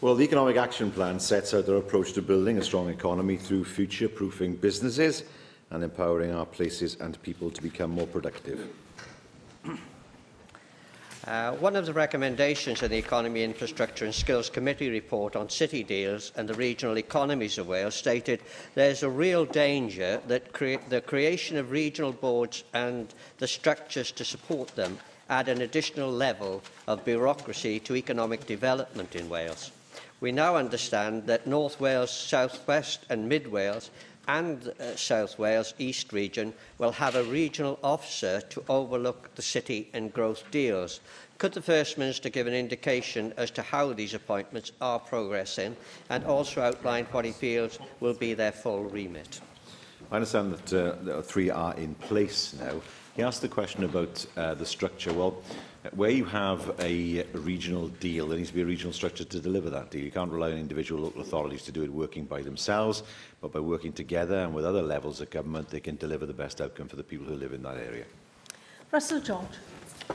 Well, the Economic Action Plan sets out our approach to building a strong economy through future-proofing businesses and empowering our places and people to become more productive. Uh, one of the recommendations in the Economy, Infrastructure and Skills Committee report on city deals and the regional economies of Wales stated there's a real danger that cre the creation of regional boards and the structures to support them add an additional level of bureaucracy to economic development in Wales. We now understand that North Wales, South West and Mid Wales and uh, South Wales East Region will have a regional officer to overlook the city and growth deals. Could the First Minister give an indication as to how these appointments are progressing and also outline what he feels will be their full remit? I understand that uh, the three are in place now. He asked the question about uh, the structure. Well, where you have a regional deal, there needs to be a regional structure to deliver that deal. You can't rely on individual local authorities to do it working by themselves but by working together and with other levels of government, they can deliver the best outcome for the people who live in that area. Russell George.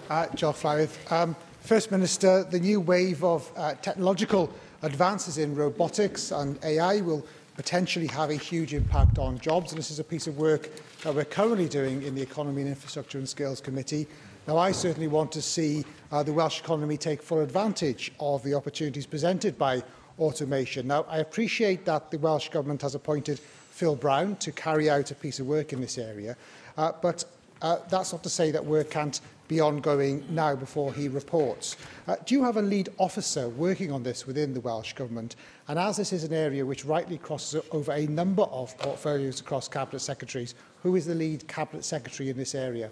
Uh, Joel Flywith. Um, First Minister, the new wave of uh, technological advances in robotics and AI will potentially have a huge impact on jobs. And this is a piece of work that we're currently doing in the Economy and Infrastructure and Skills Committee. Now, I certainly want to see uh, the Welsh economy take full advantage of the opportunities presented by automation. Now, I appreciate that the Welsh Government has appointed Phil Brown to carry out a piece of work in this area, uh, but uh, that's not to say that work can't be ongoing now before he reports. Uh, do you have a lead officer working on this within the Welsh Government? And as this is an area which rightly crosses over a number of portfolios across Cabinet Secretaries, who is the lead Cabinet Secretary in this area?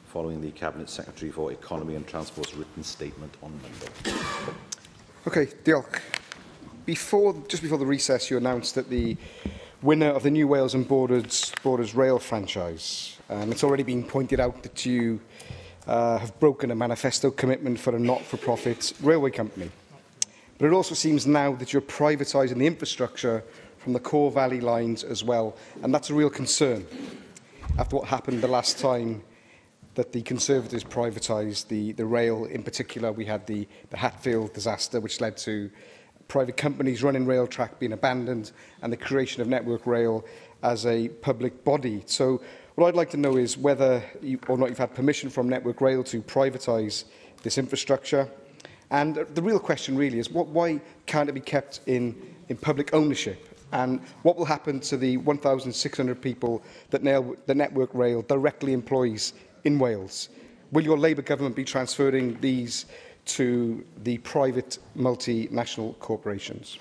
following the Cabinet Secretary for Economy and Transport's written statement on Monday. Okay, Diolch. Before, just before the recess, you announced that the winner of the New Wales and Borders, Borders Rail franchise, and um, it's already been pointed out that you uh, have broken a manifesto commitment for a not-for-profit railway company. But it also seems now that you're privatising the infrastructure from the core valley lines as well, and that's a real concern after what happened the last time that the Conservatives privatised the, the rail. In particular, we had the, the Hatfield disaster, which led to private companies running rail track being abandoned and the creation of Network Rail as a public body. So what I'd like to know is whether you, or not you've had permission from Network Rail to privatise this infrastructure. And the real question really is what, why can't it be kept in, in public ownership? And what will happen to the 1,600 people that, Nail, the Network Rail directly employs in Wales. Will your Labour government be transferring these to the private multinational corporations?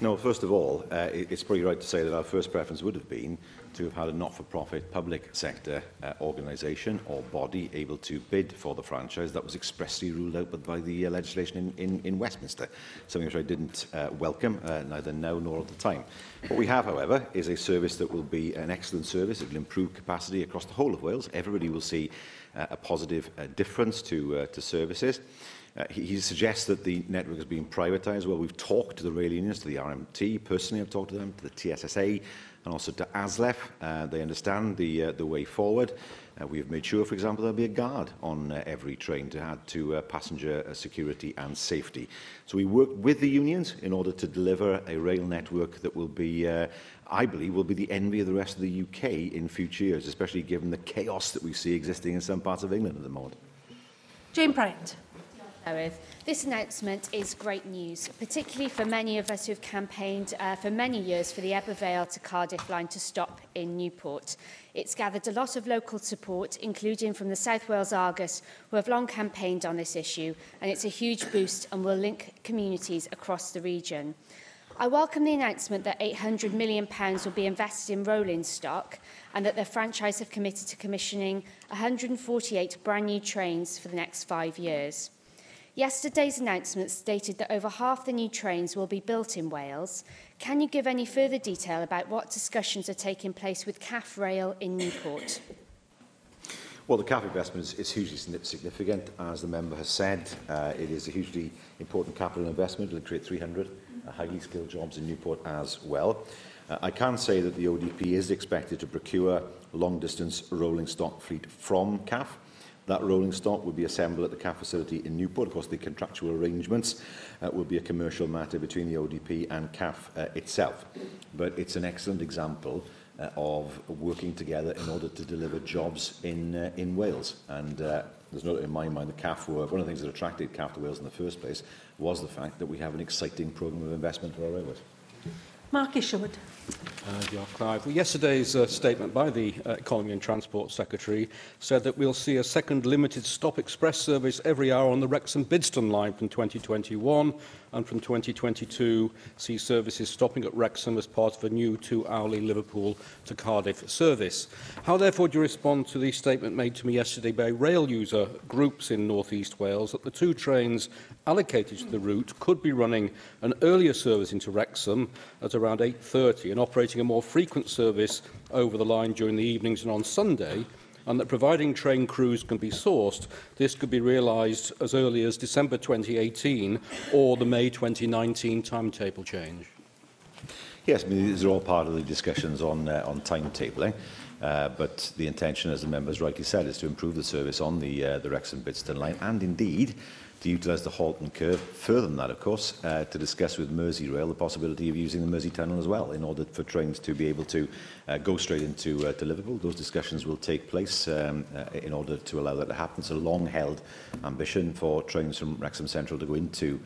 No, first of all, uh, it's pretty right to say that our first preference would have been to have had a not-for-profit public sector uh, organisation or body able to bid for the franchise that was expressly ruled out by the uh, legislation in, in, in Westminster, something which I didn't uh, welcome, uh, neither now nor at the time. What we have, however, is a service that will be an excellent service. It will improve capacity across the whole of Wales. Everybody will see uh, a positive uh, difference to, uh, to services. Uh, he, he suggests that the network is being privatised. Well, we've talked to the rail unions, to the RMT. Personally, I've talked to them, to the TSSA, and also to ASLEF. Uh, they understand the, uh, the way forward. Uh, we have made sure, for example, there'll be a guard on uh, every train to add to uh, passenger uh, security and safety. So we work with the unions in order to deliver a rail network that will be, uh, I believe, will be the envy of the rest of the UK in future years, especially given the chaos that we see existing in some parts of England at the moment. Jane Bryant. Erydd. This announcement is great news, particularly for many of us who have campaigned uh, for many years for the Ebervale to Cardiff line to stop in Newport. It's gathered a lot of local support, including from the South Wales Argus, who have long campaigned on this issue, and it's a huge boost and will link communities across the region. I welcome the announcement that £800 million will be invested in rolling stock and that the franchise have committed to commissioning 148 brand new trains for the next five years. Yesterday's announcement stated that over half the new trains will be built in Wales. Can you give any further detail about what discussions are taking place with CAF Rail in Newport? Well, the CAF investment is, is hugely significant, as the member has said. Uh, it is a hugely important capital investment. It will create 300 uh, highly skilled jobs in Newport as well. Uh, I can say that the ODP is expected to procure long-distance rolling stock fleet from CAF, That rolling stock will be assembled at the CAF facility in Newport. Of course, the contractual arrangements uh, will be a commercial matter between the ODP and CAF uh, itself. But it's an excellent example uh, of working together in order to deliver jobs in uh, in Wales. And uh, there's no in my mind the CAF were one of the things that attracted CAF to Wales in the first place was the fact that we have an exciting program of investment for our railways. Mark Isherwood. Uh, Diolch, Clive. Well, yesterday's uh, statement by the uh, Economy and Transport Secretary said that we'll see a second limited stop express service every hour on the Wrexham Bidston line from 2021 and from 2022 see services stopping at Wrexham as part of a new two-hourly Liverpool to Cardiff service. How therefore do you respond to the statement made to me yesterday by rail user groups in North East Wales that the two trains allocated to the route could be running an earlier service into Wrexham at around 8.30 and operating a more frequent service over the line during the evenings and on Sunday – and that providing train crews can be sourced, this could be realised as early as December 2018 or the May 2019 timetable change? Yes, I mean, these are all part of the discussions on, uh, on timetabling. Uh, but the intention, as the members rightly said, is to improve the service on the, uh, the Wrexham-Bidston line and indeed to utilise the Halton curve. Further than that, of course, uh, to discuss with Merseyrail the possibility of using the Mersey Tunnel as well in order for trains to be able to uh, go straight into, uh, to Liverpool. Those discussions will take place um, uh, in order to allow that to happen. It's a long-held ambition for trains from Wrexham Central to go into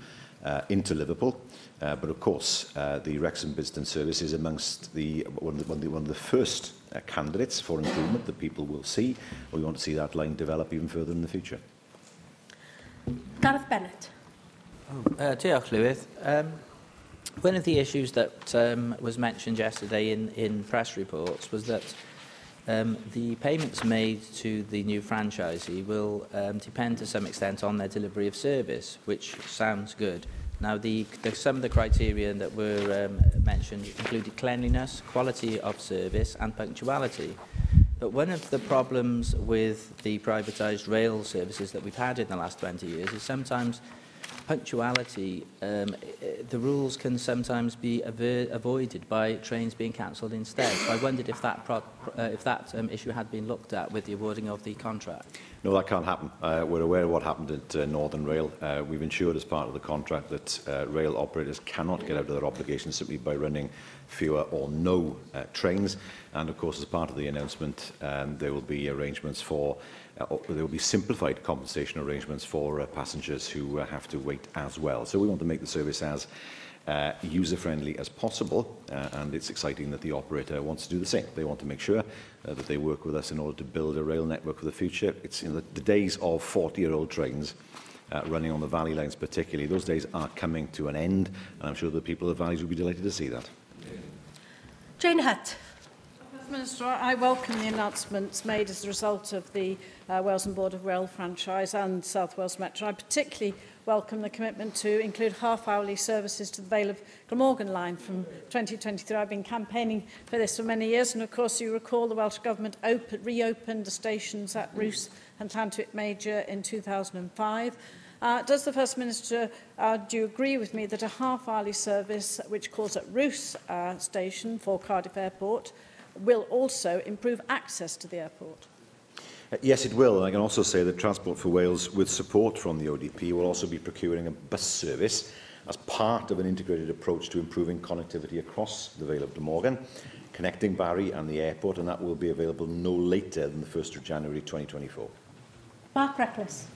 uh, into Liverpool. Uh, but of course, uh, the Wrexham Visitor Service is amongst the one, of the, one, of the, one of the first uh, candidates for improvement that people will see. We want to see that line develop even further in the future. Gareth Bennett. Oh, uh, diolch, Lewis. Um, one of the issues that um, was mentioned yesterday in, in press reports was that um, the payments made to the new franchisee will um, depend to some extent on their delivery of service, which sounds good. Now, the, the, some of the criteria that were um, mentioned included cleanliness, quality of service and punctuality. But one of the problems with the privatised rail services that we've had in the last 20 years is sometimes punctuality, um, the rules can sometimes be avoided by trains being cancelled instead. So I wondered if that, pro uh, if that um, issue had been looked at with the awarding of the contract. No, that can't happen. Uh, we're aware of what happened at uh, Northern Rail. Uh, we've ensured as part of the contract that uh, rail operators cannot get out of their obligations simply by running fewer or no uh, trains. And of course, as part of the announcement, um, there will be arrangements for uh, there will be simplified compensation arrangements for uh, passengers who uh, have to wait as well. So we want to make the service as uh, user-friendly as possible, uh, and it's exciting that the operator wants to do the same. They want to make sure uh, that they work with us in order to build a rail network for the future. It's you know, the, the days of 40-year-old trains uh, running on the valley lines particularly, those days are coming to an end, and I'm sure the people of the valleys will be delighted to see that. Jane Hutt. Minister, I welcome the announcements made as a result of the uh, Wales and Board of Rail franchise and South Wales Metro. I particularly welcome the commitment to include half-hourly services to the Vale of Glamorgan line from 2023. I've been campaigning for this for many years, and of course you recall the Welsh Government open, reopened the stations at Roos and Llantwit Major in 2005. Uh, does the First Minister, uh, do you agree with me that a half-hourly service which calls at Roos uh, station for Cardiff Airport will also improve access to the airport? Uh, yes, it will. And I can also say that Transport for Wales, with support from the ODP, will also be procuring a bus service as part of an integrated approach to improving connectivity across the Vale of Glamorgan, connecting Barry and the airport, and that will be available no later than the 1st of January 2024. Mark Reckless.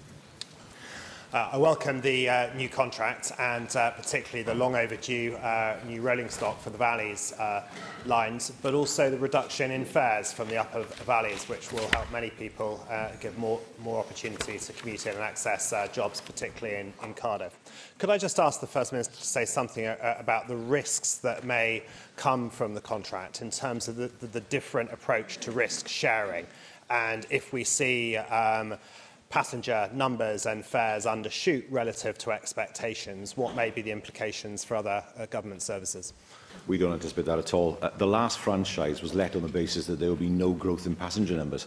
Uh, I welcome the uh, new contract and uh, particularly the long overdue uh, new rolling stock for the valleys uh, lines, but also the reduction in fares from the upper valleys, which will help many people uh, give more, more opportunity to commute in and access jobs, particularly in, in Cardiff. Could I just ask the First Minister to say something about the risks that may come from the contract in terms of the, the, the different approach to risk sharing? And if we see um, passenger numbers and fares undershoot relative to expectations? What may be the implications for other uh, government services? We don't anticipate that at all. Uh, the last franchise was let on the basis that there will be no growth in passenger numbers.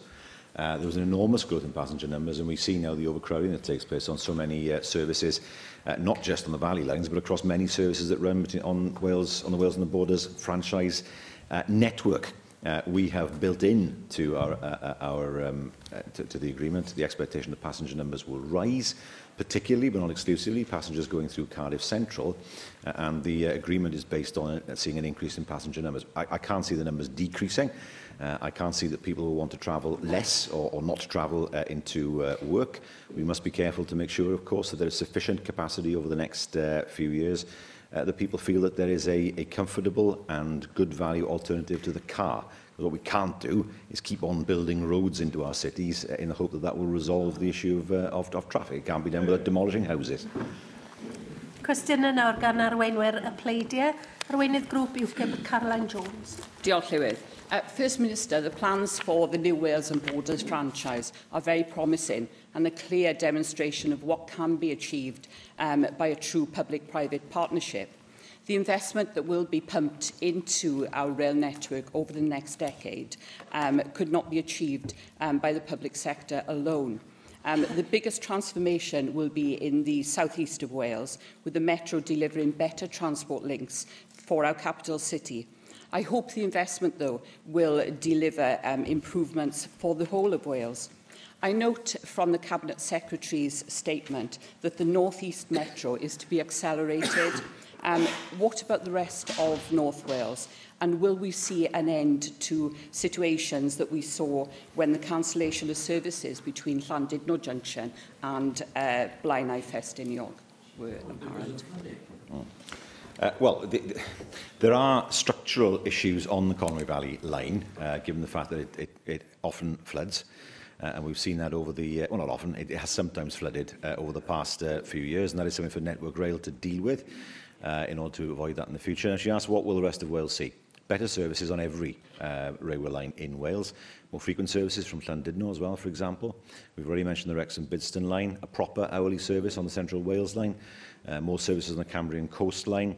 Uh, there was an enormous growth in passenger numbers, and we see now the overcrowding that takes place on so many uh, services, uh, not just on the valley lines, but across many services that run between, on Wales, on the Wales and the Borders franchise uh, network uh, we have built in to our, uh, uh, our um, uh, to, to the agreement the expectation that passenger numbers will rise, particularly but not exclusively passengers going through Cardiff Central, uh, and the uh, agreement is based on uh, seeing an increase in passenger numbers. I, I can't see the numbers decreasing. Uh, I can't see that people will want to travel less or, or not travel uh, into uh, work. We must be careful to make sure, of course, that there is sufficient capacity over the next uh, few years uh, that people feel that there is a, a comfortable and good value alternative to the car. Because what we can't do is keep on building roads into our cities uh, in the hope that that will resolve the issue of, uh, of, of traffic. It can't be done without demolishing houses. yn awr gan arweinwyr y pleidiau. Arweinydd grŵp yw Caroline Jones. Diolch, Llywydd. Uh, First Minister, the plans for the New Wales and Borders franchise are very promising and a clear demonstration of what can be achieved um, by a true public-private partnership. The investment that will be pumped into our rail network over the next decade um, could not be achieved um, by the public sector alone. Um, the biggest transformation will be in the southeast of Wales, with the metro delivering better transport links for our capital city – I hope the investment, though, will deliver um, improvements for the whole of Wales. I note from the Cabinet Secretary's statement that the North East Metro is to be accelerated. Um, what about the rest of North Wales? And will we see an end to situations that we saw when the cancellation of services between Llandudno Junction and uh, Blaenau Fest in York were apparent? Oh. Uh, well, the, the, there are structural issues on the Conway Valley line, uh, given the fact that it, it, it often floods. Uh, and we've seen that over the, uh, well, not often, it, it has sometimes flooded uh, over the past uh, few years, and that is something for Network Rail to deal with uh, in order to avoid that in the future. And she asked, what will the rest of Wales see? Better services on every uh, railway line in Wales, more frequent services from Llandudno as well, for example. We've already mentioned the Wrexham-Bidston line, a proper hourly service on the Central Wales line, uh, more services on the Cambrian coastline.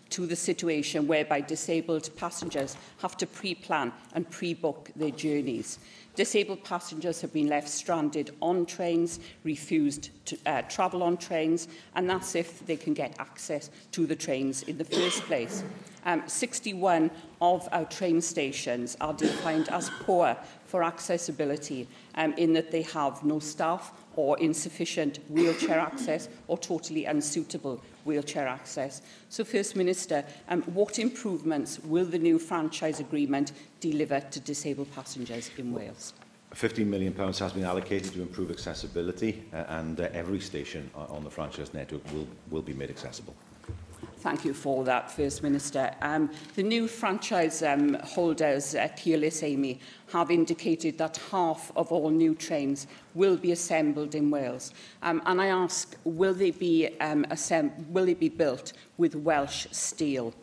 to the situation whereby disabled passengers have to pre-plan and pre-book their journeys. Disabled passengers have been left stranded on trains, refused to uh, travel on trains, and that's if they can get access to the trains in the first place. Um, 61 of our train stations are defined as poor for accessibility um, in that they have no staff or insufficient wheelchair access or totally unsuitable wheelchair access. So First Minister, um, what improvements will the new franchise agreement deliver to disabled passengers in Wales? £15 million pounds has been allocated to improve accessibility uh, and uh, every station on the franchise network will will be made accessible. Thank you for that, First Minister. Um, the new franchise um, holders at uh, Keolis Amy have indicated that half of all new trains will be assembled in Wales. Um, and I ask, will they be, um, will they be built with Welsh steel?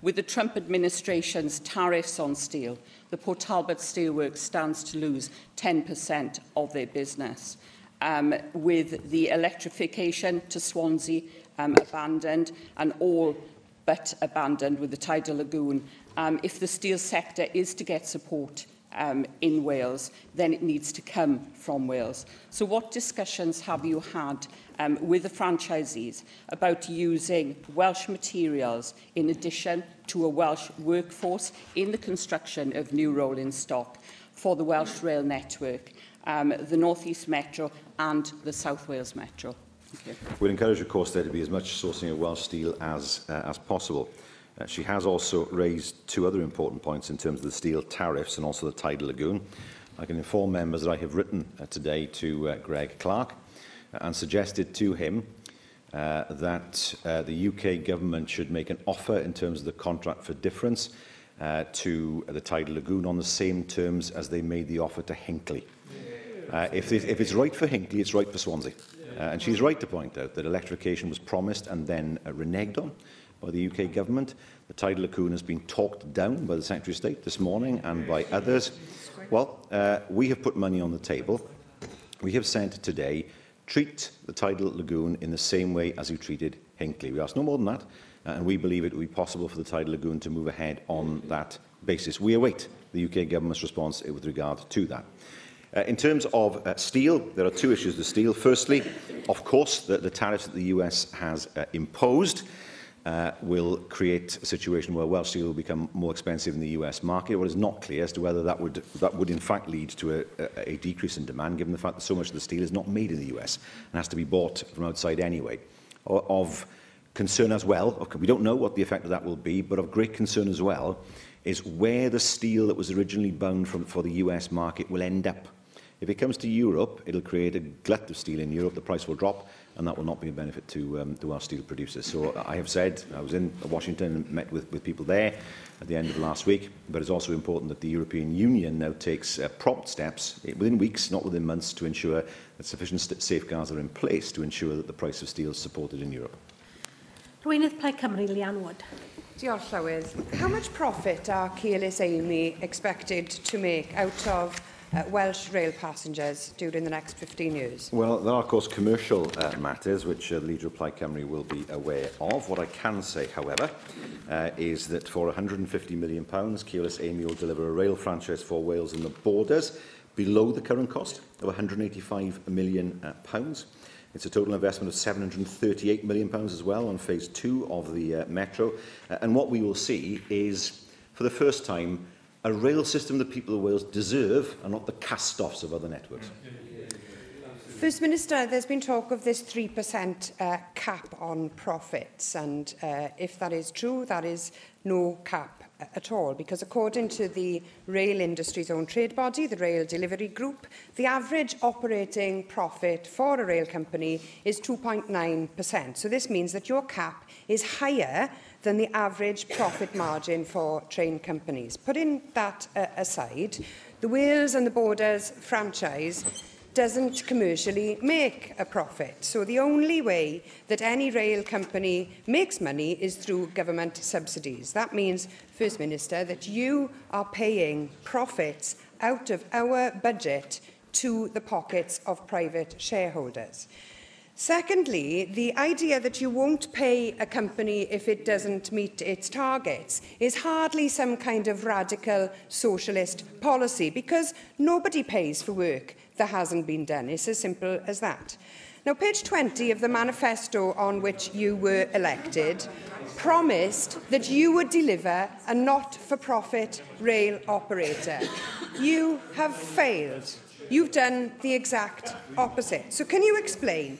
With the Trump administration's tariffs on steel, the Port Talbot Steelworks stands to lose 10% of their business um, with the electrification to Swansea um, abandoned and all but abandoned with the tidal lagoon. Um, if the steel sector is to get support um, in Wales, then it needs to come from Wales. So what discussions have you had um, with the franchisees about using Welsh materials in addition to a Welsh workforce in the construction of new rolling stock for the Welsh rail network? um, the North East Metro and the South Wales Metro. We'd encourage, of course, there to be as much sourcing of Welsh steel as, uh, as possible. Uh, she has also raised two other important points in terms of the steel tariffs and also the tidal lagoon. I can inform members that I have written uh, today to uh, Greg Clark uh, and suggested to him uh, that uh, the UK government should make an offer in terms of the contract for difference uh, to the tidal lagoon on the same terms as they made the offer to Hinkley. Uh, if, it's, if it's right for Hinckley, it's right for Swansea. Uh, and she's right to point out that electrification was promised and then uh, reneged on by the UK government. The tidal lagoon has been talked down by the Secretary of State this morning and by others. Well, uh, we have put money on the table. We have said today, treat the tidal lagoon in the same way as you treated Hinkley. We ask no more than that, uh, and we believe it will be possible for the tidal lagoon to move ahead on that basis. We await the UK government's response with regard to that. Uh, in terms of uh, steel, there are two issues with steel. Firstly, of course, the, the tariffs that the US has uh, imposed uh, will create a situation where Welsh steel will become more expensive in the US market. What is not clear as to whether that would, that would in fact lead to a, a, a decrease in demand, given the fact that so much of the steel is not made in the US and has to be bought from outside anyway. O of concern as well, we don't know what the effect of that will be, but of great concern as well, is where the steel that was originally bound from, for the US market will end up If it comes to Europe, it'll create a glut of steel in Europe. The price will drop, and that will not be a benefit to, um, to our steel producers. So I have said, I was in Washington and met with, with people there at the end of last week, but it's also important that the European Union now takes uh, prompt steps eh, within weeks, not within months, to ensure that sufficient safeguards are in place to ensure that the price of steel is supported in Europe. Rwynydd Plaid Cymru, Lian Wood. Diolch, Llywydd. How much profit are Cielis Amy expected to make out of uh, Welsh rail passengers during the next 15 years? Well, there are, of course, commercial uh, matters which uh, of Reply Cymru will be aware of. What I can say, however, uh, is that for £150 million, Keolis Amy will deliver a rail franchise for Wales and the borders below the current cost of £185 million. Uh, pounds. It's a total investment of £738 million pounds as well on phase two of the uh, metro. Uh, and what we will see is, for the first time, a rail system the people of Wales deserve and not the cast-offs of other networks. First Minister, there's been talk of this 3% uh, cap on profits, and uh, if that is true, that is no cap at all because according to the rail industry's own trade body, the Rail Delivery Group, the average operating profit for a rail company is 2.9%. So this means that your cap is higher than the average profit margin for train companies. Putting that uh, aside, the wheels and the Borders franchise doesn't commercially make a profit. So the only way that any rail company makes money is through government subsidies. That means, First Minister, that you are paying profits out of our budget to the pockets of private shareholders. Secondly, the idea that you won't pay a company if it doesn't meet its targets is hardly some kind of radical socialist policy because nobody pays for work that hasn't been done. It's as simple as that. Now, page 20 of the manifesto on which you were elected promised that you would deliver a not-for-profit rail operator. you have failed. You've done the exact opposite. So can you explain?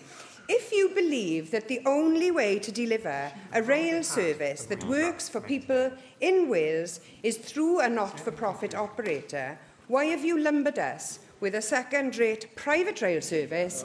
If you believe that the only way to deliver a rail service that works for people in Wales is through a not-for-profit operator, why have you lumbered us with a second-rate private rail service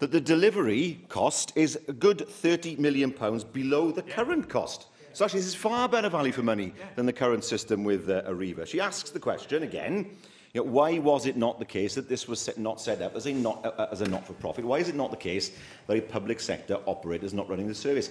that the delivery cost is a good £30 million below the yeah. current cost. So actually, this is far better value for money yeah. than the current system with uh, Arriva. She asks the question again, You know, why was it not the case that this was not set up as a not uh, as a not-for-profit? Why is it not the case that a public sector operator is not running the service?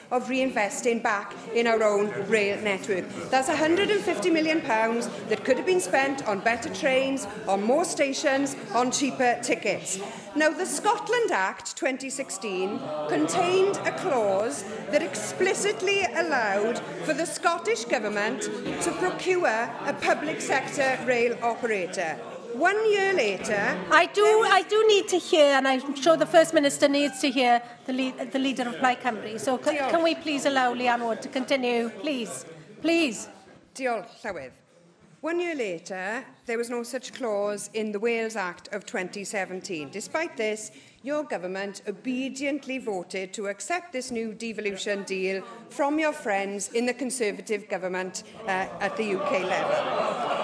of reinvesting back in our own rail network. That's 150 million pounds that could have been spent on better trains, on more stations, on cheaper tickets. Now, the Scotland Act 2016 contained a clause that explicitly allowed for the Scottish Government to procure a public sector rail operator. One year later... I do, was... I do need to hear, and I'm sure the First Minister needs to hear the, lead, the leader of Plaid Cymru. So can, can we please allow Leanne Wood to continue, please? Please. Diolch, Llywydd. One year later, there was no such clause in the Wales Act of 2017. Despite this, your government obediently voted to accept this new devolution deal from your friends in the Conservative government uh, at the UK level.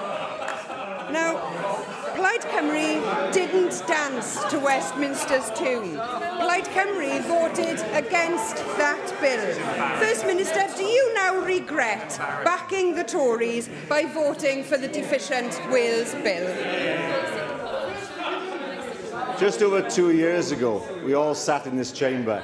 Now, Plaid Cymru didn't dance to Westminster's tune. Plaid Cymru voted against that bill. First Minister, do you now regret backing the Tories by voting for the deficient Wales bill? Just over two years ago, we all sat in this chamber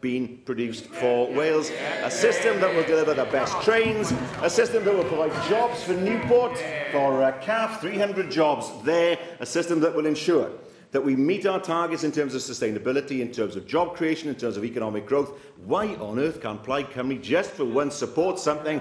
been produced for Wales, a system that will deliver the best trains, a system that will provide jobs for Newport, for uh, CAF, 300 jobs there, a system that will ensure that we meet our targets in terms of sustainability, in terms of job creation, in terms of economic growth, why on earth can't Plaid Cymru just for once support something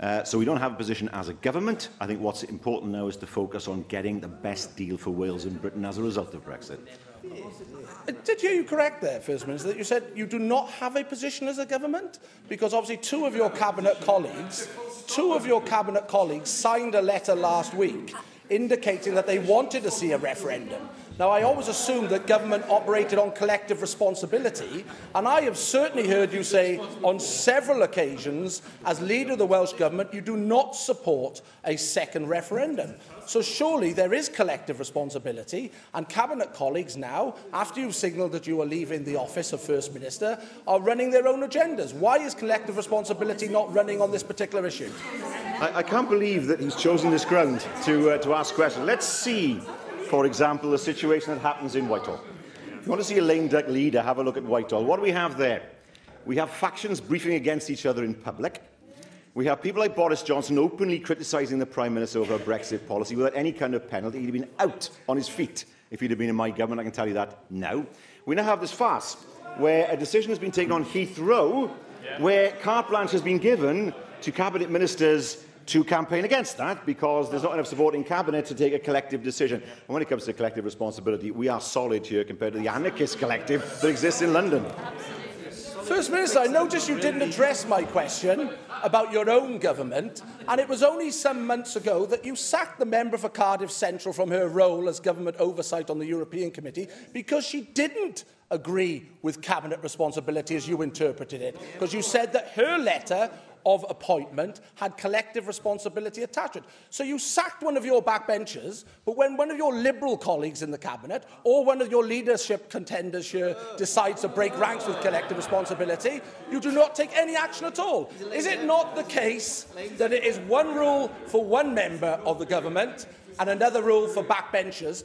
Uh, so we don't have a position as a government. I think what's important now is to focus on getting the best deal for Wales and Britain as a result of Brexit. Uh, did you hear you correct there, First Minister, that you said you do not have a position as a government? Because obviously two of your cabinet colleagues, two of your cabinet colleagues signed a letter last week indicating that they wanted to see a referendum. Now, I always assumed that government operated on collective responsibility, and I have certainly heard you say on several occasions, as leader of the Welsh Government, you do not support a second referendum. So surely there is collective responsibility, and Cabinet colleagues now, after you've signalled that you are leaving the office of First Minister, are running their own agendas. Why is collective responsibility not running on this particular issue? I, I can't believe that he's chosen this ground to, uh, to ask questions. Let's see for example, the situation that happens in Whitehall. If you want to see a lame duck leader, have a look at Whitehall. What do we have there? We have factions briefing against each other in public. We have people like Boris Johnson openly criticising the Prime Minister over a Brexit policy without any kind of penalty. He'd have been out on his feet if he'd have been in my government, I can tell you that now. We now have this farce where a decision has been taken on Heathrow, yeah. where carte blanche has been given to cabinet ministers to campaign against that because there's not enough support in cabinet to take a collective decision. And when it comes to collective responsibility, we are solid here compared to the anarchist collective that exists in London. First Minister, I noticed you didn't address my question about your own government, and it was only some months ago that you sacked the member for Cardiff Central from her role as government oversight on the European Committee because she didn't agree with cabinet responsibility as you interpreted it, because you said that her letter of appointment had collective responsibility attached to it. So you sacked one of your backbenchers, but when one of your Liberal colleagues in the Cabinet or one of your leadership contenders here decides to break ranks with collective responsibility, you do not take any action at all. Is it not the case that it is one rule for one member of the government and another rule for backbenchers,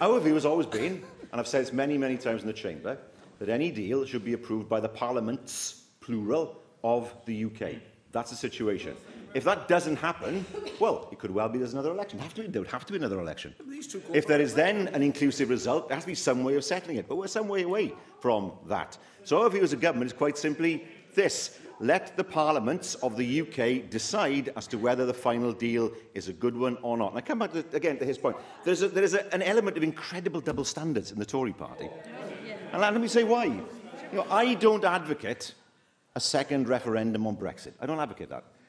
Our view has always been, and I've said this many, many times in the chamber, that any deal should be approved by the parliaments plural, of the UK. That's the situation. If that doesn't happen, well, it could well be there's another election. Have to, there would have to be another election. If there is then an inclusive result, there has to be some way of settling it. But we're some way away from that. So our view as a government is quite simply this. Let the parliaments of the UK decide as to whether the final deal is a good one or not. And I come back to again to his point. There's a, there is a, an element of incredible double standards in the Tory party. And let me say why. You know, I don't advocate a second referendum on Brexit. I don't advocate that.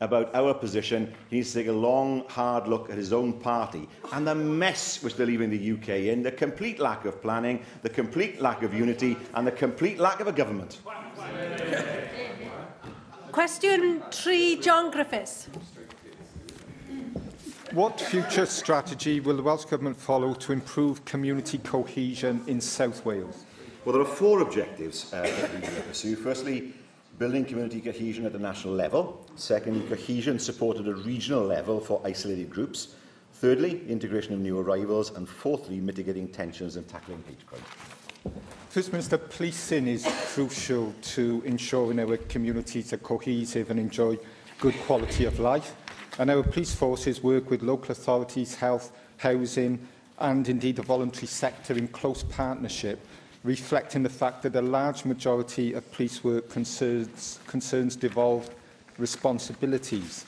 about our position, he needs to take a long, hard look at his own party and the mess which they're leaving the UK in, the complete lack of planning, the complete lack of unity, and the complete lack of a government. Question three, John Griffiths. What future strategy will the Welsh Government follow to improve community cohesion in South Wales? Well, there are four objectives uh, that we pursue. Firstly, building community cohesion at the national level. Secondly, cohesion supported at a regional level for isolated groups. Thirdly, integration of new arrivals. And fourthly, mitigating tensions and tackling hate crime. First Minister, policing is crucial to ensuring our communities are cohesive and enjoy good quality of life. And our police forces work with local authorities, health, housing, and indeed the voluntary sector in close partnership reflecting the fact that a large majority of police work concerns, concerns devolved responsibilities.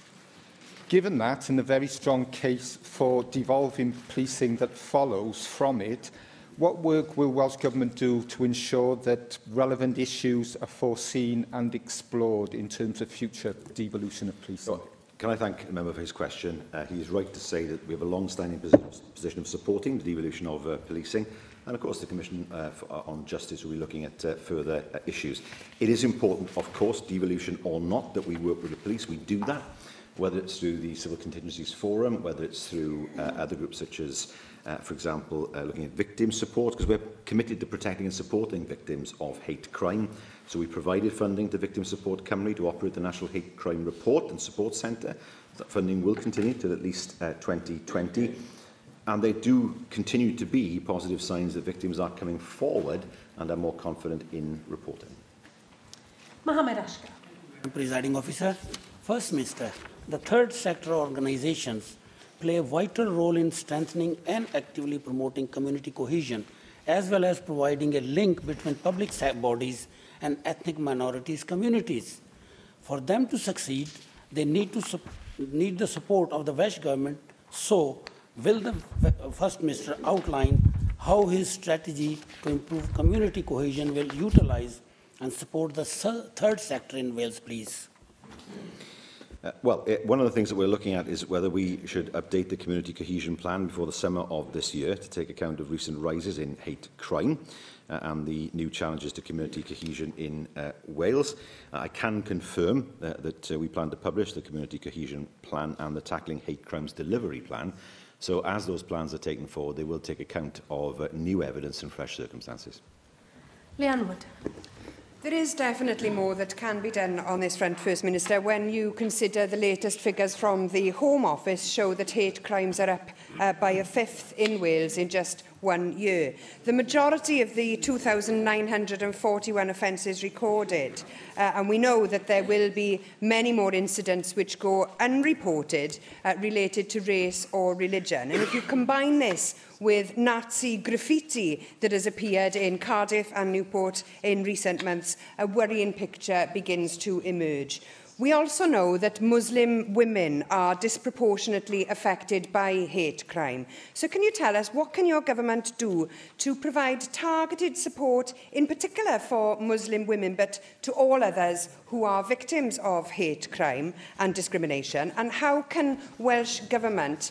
Given that, and the very strong case for devolving policing that follows from it, what work will Welsh Government do to ensure that relevant issues are foreseen and explored in terms of future devolution of policing? Sure. can I thank the member for his question? Uh, he is right to say that we have a long-standing position of supporting the devolution of uh, policing. And of course, the Commission uh, for, uh, on Justice will be looking at uh, further uh, issues. It is important, of course, devolution or not, that we work with the police. We do that, whether it's through the Civil Contingencies Forum, whether it's through uh, other groups such as uh, for example, uh, looking at victim support, because we're committed to protecting and supporting victims of hate crime. So we provided funding to Victim Support Cymru to operate the National Hate Crime Report and Support Centre. That funding will continue till at least uh, 2020. And there do continue to be positive signs that victims are coming forward and are more confident in reporting. Mohamed Ashkar. Presiding officer, First Minister, the third sector organizations play a vital role in strengthening and actively promoting community cohesion, as well as providing a link between public bodies and ethnic minorities communities. For them to succeed, they need, to need the support of the Welsh Government so will the First Minister outline how his strategy to improve community cohesion will utilise and support the third sector in Wales, please? Uh, well, it, one of the things that we're looking at is whether we should update the community cohesion plan before the summer of this year to take account of recent rises in hate crime uh, and the new challenges to community cohesion in uh, Wales. Uh, I can confirm uh, that uh, we plan to publish the community cohesion plan and the tackling hate crimes delivery plan So as those plans are taken forward, they will take account of uh, new evidence and fresh circumstances. Leanne Wood. There is definitely more that can be done on this front, First Minister. When you consider the latest figures from the Home Office show that hate crimes are up uh, by a fifth in Wales in just one year. The majority of the 2,941 offences recorded, uh, and we know that there will be many more incidents which go unreported uh, related to race or religion. And if you combine this with Nazi graffiti that has appeared in Cardiff and Newport in recent months, a worrying picture begins to emerge. We also know that Muslim women are disproportionately affected by hate crime. So can you tell us what can your government do to provide targeted support in particular for Muslim women but to all others who are victims of hate crime and discrimination and how can Welsh government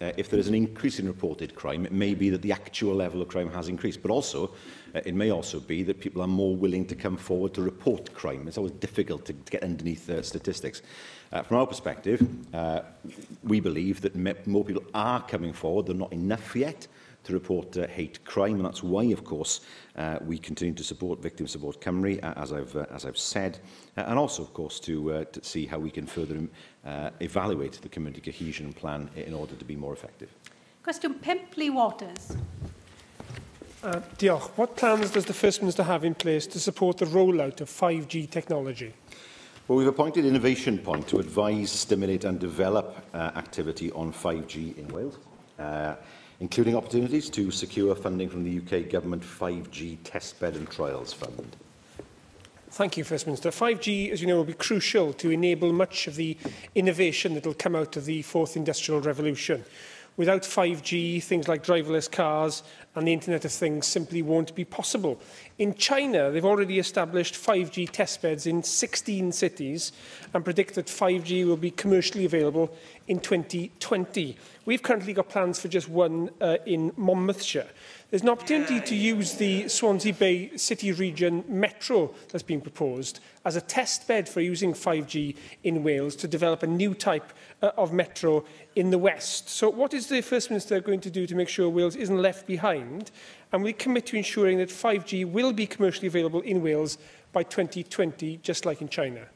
uh, if there is an increase in reported crime, it may be that the actual level of crime has increased, but also uh, it may also be that people are more willing to come forward to report crime. It's always difficult to, to get underneath uh, statistics. Uh, from our perspective, uh, we believe that more people are coming forward. They're not enough yet. Uh, to report uh, hate crime. And that's why, of course, uh, we continue to support Victim Support Cymru, uh, as I've, uh, as I've said, uh, and also, of course, to, uh, to see how we can further um, uh, evaluate the community cohesion plan in order to be more effective. Question Pimply Waters. Uh, Diolch. What plans does the First Minister have in place to support the rollout of 5G technology? Well, we've appointed Innovation Point to advise, stimulate and develop uh, activity on 5G in Wales. Uh, including opportunities to secure funding from the UK Government 5G Testbed and Trials Fund. Thank you, First Minister. 5G, as you know, will be crucial to enable much of the innovation that will come out of the fourth industrial revolution. Without 5G, things like driverless cars and the Internet of Things simply won't be possible. In China, they've already established 5G testbeds in 16 cities and predict that 5G will be commercially available in 2020. We've currently got plans for just one uh, in Monmouthshire. There's an opportunity to use the Swansea Bay City Region Metro that's been proposed as a test bed for using 5G in Wales to develop a new type uh, of metro in the West. So what is the First Minister going to do to make sure Wales isn't left behind? And we commit to ensuring that 5G will be commercially available in Wales by 2020, just like in China.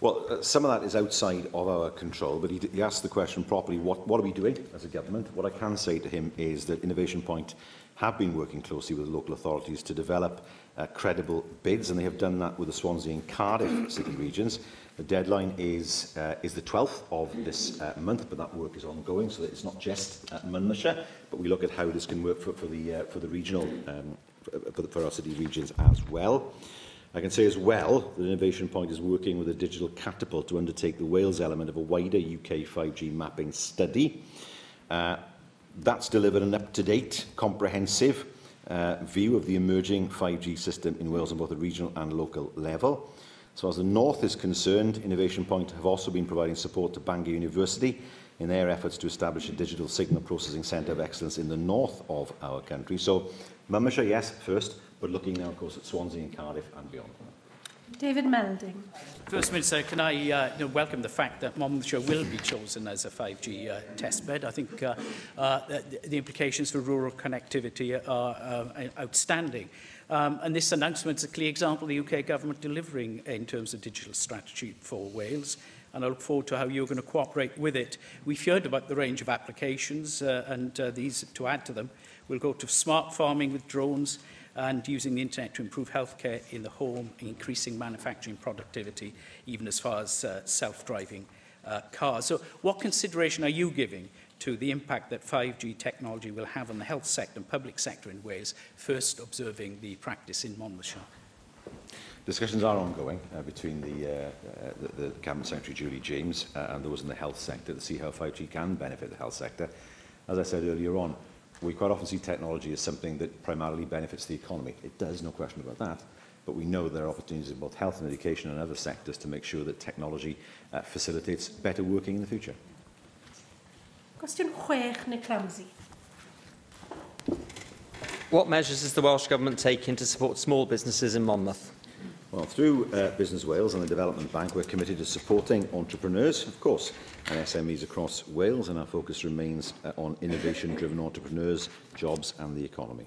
Well, uh, some of that is outside of our control, but he, he asked the question properly, what, what are we doing as a government? What I can say to him is that Innovation Point have been working closely with local authorities to develop uh, credible bids, and they have done that with the Swansea and Cardiff city regions. The deadline is, uh, is the 12th of this uh, month, but that work is ongoing, so that it's not just at Munlishire, but we look at how this can work for, for, the, uh, for the regional, um, for, for, the, our city regions as well. I can say as well that Innovation Point is working with a digital catapult to undertake the Wales element of a wider UK 5G mapping study. Uh, that's delivered an up-to-date, comprehensive uh, view of the emerging 5G system in Wales on both the regional and local level. So as the North is concerned, Innovation Point have also been providing support to Bangor University in their efforts to establish a digital signal processing centre of excellence in the north of our country. So Mamasha, yes, first, but looking now, of course, at Swansea and Cardiff and beyond. David Melding. First Minister, can I uh, you know, welcome the fact that Monmouthshire will be chosen as a 5G uh, testbed? I think uh, uh, the, the implications for rural connectivity are uh, outstanding. Um, and this announcement is a clear example of the UK government delivering in terms of digital strategy for Wales. and I look forward to how you're going to cooperate with it. We've heard about the range of applications uh, and uh, these, to add to them, we'll go to smart farming with drones, and using the internet to improve healthcare in the home, increasing manufacturing productivity, even as far as uh, self-driving uh, cars. So what consideration are you giving to the impact that 5G technology will have on the health sector and public sector in ways first observing the practice in Monmouthshire? Discussions are ongoing uh, between the, uh, uh the, the Cabinet Secretary Julie James uh, and those in the health sector to see how 5G can benefit the health sector. As I said earlier on, we quite often see technology as something that primarily benefits the economy. It does, no question about that. But we know there are opportunities in both health and education and other sectors to make sure that technology uh, facilitates better working in the future. Question 6, Nick Ramsey. What measures is the Welsh Government taking to support small businesses in Monmouth? Well, through uh, Business Wales and the Development Bank, we're committed to supporting entrepreneurs, of course, and SMEs across Wales, and our focus remains uh, on innovation-driven entrepreneurs, jobs and the economy.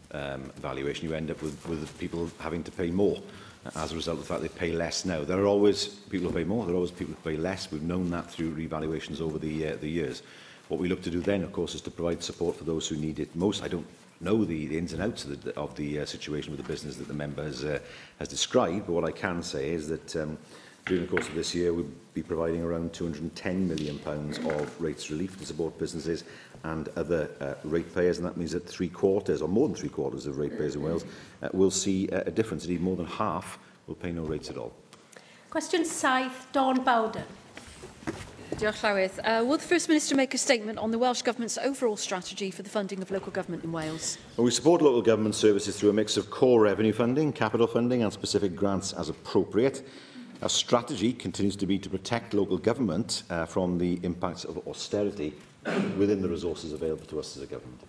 um, valuation, you end up with, with people having to pay more as a result of the fact they pay less now. There are always people who pay more, there are always people who pay less. We've known that through revaluations over the, uh, the years. What we look to do then, of course, is to provide support for those who need it most. I don't know the, the ins and outs of the, of the uh, situation with the business that the member has, uh, has described, but what I can say is that um, during the course of this year, we'll be providing around £210 million pounds of rates relief to support businesses and other uh, ratepayers, and that means that three quarters, or more than three quarters of ratepayers in Wales uh, will see uh, a difference. Indeed, more than half will pay no rates at all. Question 7, Dawn Bowden. Diolch Llawydd. Uh, will the First Minister make a statement on the Welsh Government's overall strategy for the funding of local government in Wales? Well, we support local government services through a mix of core revenue funding, capital funding and specific grants as appropriate. Our strategy continues to be to protect local government uh, from the impacts of austerity within the resources available to us as a government.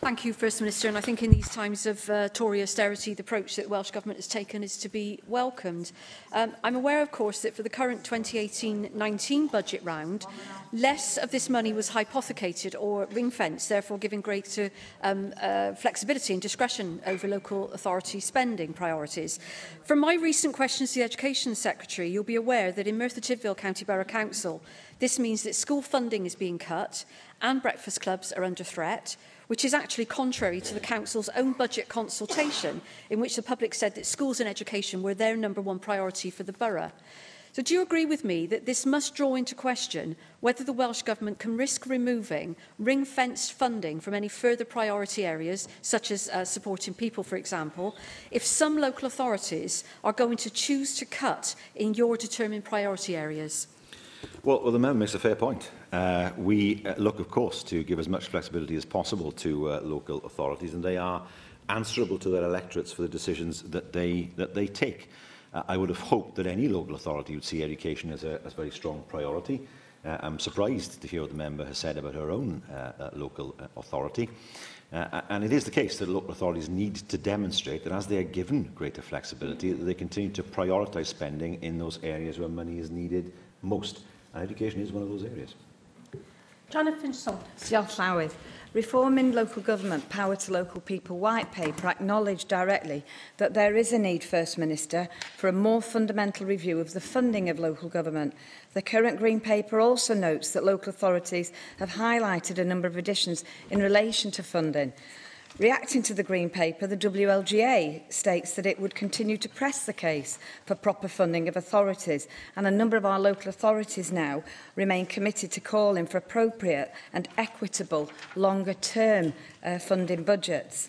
Thank you, First Minister. And I think in these times of uh, Tory austerity, the approach that the Welsh Government has taken is to be welcomed. Um, I'm aware, of course, that for the current 2018-19 budget round, less of this money was hypothecated or ring-fenced, therefore giving greater um, uh, flexibility and discretion over local authority spending priorities. From my recent questions to the Education Secretary, you'll be aware that in Merthyr Tydfil County Borough Council, this means that school funding is being cut and breakfast clubs are under threat – which is actually contrary to the Council's own budget consultation, in which the public said that schools and education were their number one priority for the borough. So do you agree with me that this must draw into question whether the Welsh Government can risk removing ring-fenced funding from any further priority areas, such as uh, supporting people, for example, if some local authorities are going to choose to cut in your determined priority areas? Well, well, the member makes a fair point. Uh, we uh, look, of course, to give as much flexibility as possible to uh, local authorities, and they are answerable to their electorates for the decisions that they, that they take. Uh, I would have hoped that any local authority would see education as a, as a very strong priority. Uh, I'm surprised to hear what the member has said about her own uh, uh, local uh, authority. Uh, and it is the case that local authorities need to demonstrate that as they are given greater flexibility, that they continue to prioritise spending in those areas where money is needed most. education is one of those areas. Jonathan Saunders. Diolch llawydd. Reform in Local Government Power to Local People White Paper acknowledged directly that there is a need, First Minister, for a more fundamental review of the funding of local government. The current Green Paper also notes that local authorities have highlighted a number of additions in relation to funding. Reacting to the Green Paper, the WLGA states that it would continue to press the case for proper funding of authorities, and a number of our local authorities now remain committed to calling for appropriate and equitable longer-term uh, funding budgets.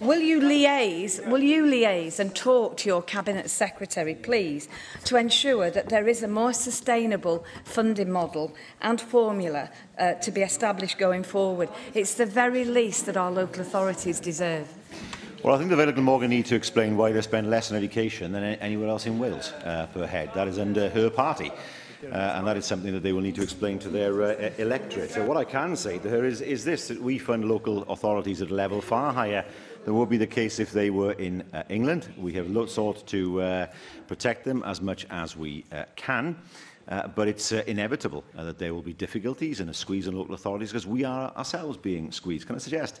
Will you liaise, will you liaise and talk to your Cabinet Secretary, please, to ensure that there is a more sustainable funding model and formula uh, to be established going forward? It's the very least that our local authorities deserve. Well, I think the Vedic Morgan need to explain why they spend less on education than anywhere else in Wales uh, per head. That is under her party. Uh, and that is something that they will need to explain to their uh, e-, electorate. So what I can say to her is, is this, that we fund local authorities at a level far higher than would be the case if they were in uh, England. We have sought to uh, protect them as much as we uh, can. Uh, but it's uh, inevitable uh, that there will be difficulties and a squeeze on local authorities because we are ourselves being squeezed. Can I suggest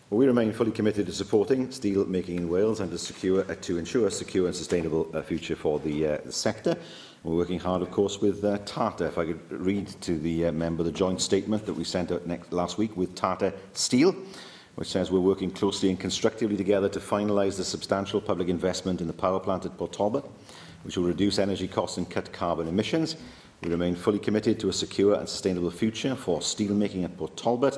Well, we remain fully committed to supporting steel making in Wales and to, secure, uh, to ensure a secure and sustainable uh, future for the, uh, the sector. We're working hard, of course, with uh, Tata. If I could read to the uh, member the joint statement that we sent out next, last week with Tata Steel, which says we're working closely and constructively together to finalise the substantial public investment in the power plant at Port Talbot, which will reduce energy costs and cut carbon emissions. We remain fully committed to a secure and sustainable future for steelmaking at Port Talbot,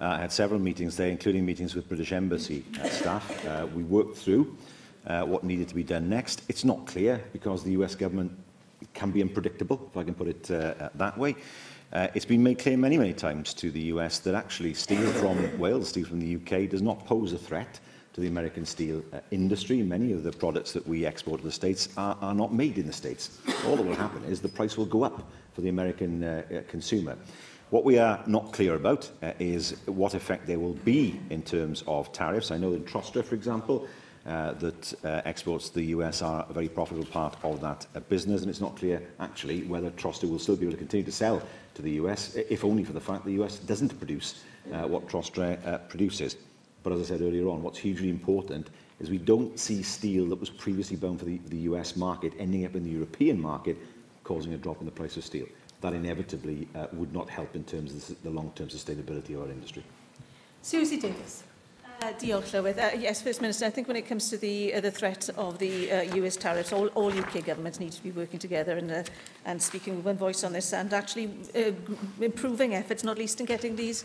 Uh, I had several meetings there, including meetings with British Embassy uh, staff. Uh, we worked through uh, what needed to be done next. It's not clear because the US government can be unpredictable, if I can put it uh, uh that way. Uh, it's been made clear many, many times to the US that actually steel from Wales, steel from the UK, does not pose a threat to the American steel uh, industry. Many of the products that we export to the States are, are not made in the States. All that will happen is the price will go up for the American uh, uh, consumer. What we are not clear about uh, is what effect there will be in terms of tariffs. I know in Trostra, for example, uh, that uh, exports to the US are a very profitable part of that uh, business. And it's not clear, actually, whether Troster will still be able to continue to sell to the US, if only for the fact that the US doesn't produce uh, what Troster uh, produces. But as I said earlier on, what's hugely important is we don't see steel that was previously bound for the, the US market ending up in the European market, causing a drop in the price of steel. That inevitably uh, would not help in terms of the, the long-term sustainability of our industry. Susie Davis. Uh, diolch, Llywydd. Uh, yes, First Minister, I think when it comes to the uh, the threat of the uh, US tariffs, all, all UK governments need to be working together and uh, and speaking with one voice on this and actually uh, improving efforts, not least in getting these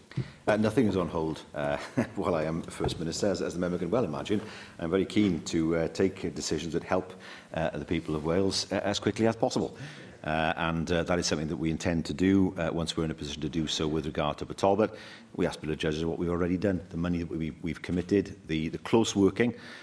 Uh, nothing is on hold uh, while I am First Minister, as, as the member can well imagine. I'm very keen to uh, take decisions that help uh, the people of Wales uh, as quickly as possible. Uh, and uh, that is something that we intend to do uh, once we're in a position to do so with regard to Talbot. We ask the judges what we've already done, the money that we, we've committed, the, the close working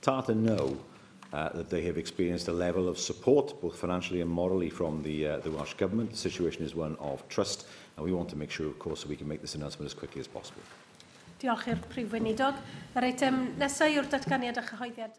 Tata know uh, that they have experienced a level of support, both financially and morally, from the, uh, the Welsh Government. The situation is one of trust, and we want to make sure, of course, that we can make this announcement as quickly as possible. Diolch i'r prif weinidog. Yr eitem nesau yw'r datganiad a chyhoeddiad.